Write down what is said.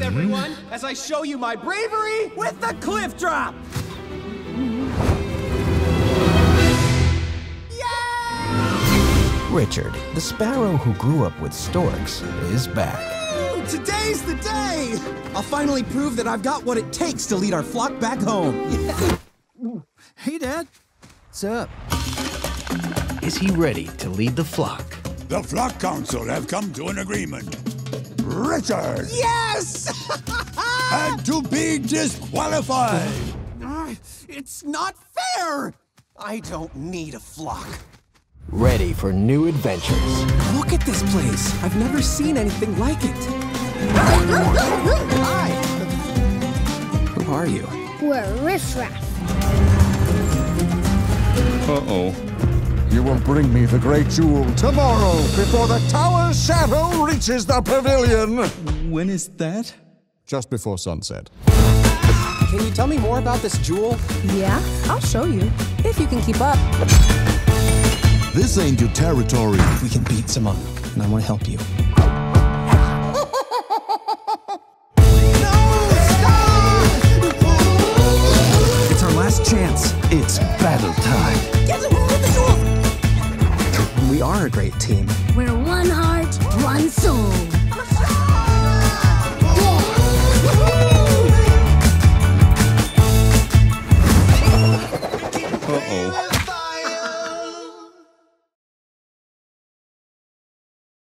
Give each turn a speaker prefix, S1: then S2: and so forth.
S1: your mm-hmm. everyone, as I show you my bravery with the cliff drop!
S2: Richard, the sparrow who grew up with storks, is back.
S3: Today's the day! I'll finally prove that I've got what it takes to lead our flock back home.
S4: Hey, Dad. What's up?
S2: Is he ready to lead the flock?
S5: The Flock Council have come to an agreement. Richard
S3: Yes!
S5: had to be disqualified.
S3: Ah, it's not fair! I don't need a flock.
S2: Ready for new adventures.
S3: Look at this place. I've never seen anything like it. Hi. Who are you?
S6: We're riffraff.
S7: Uh-oh. You will bring me the great jewel tomorrow before the tower's shadow reaches the pavilion.
S4: When is that?
S7: Just before sunset.
S3: Can you tell me more about this jewel?
S8: Yeah, I'll show you. If you can keep up.
S9: This ain't your territory.
S3: We can beat Simon, and I want to help you. It's our last chance.
S2: It's battle time
S3: are a great team. We're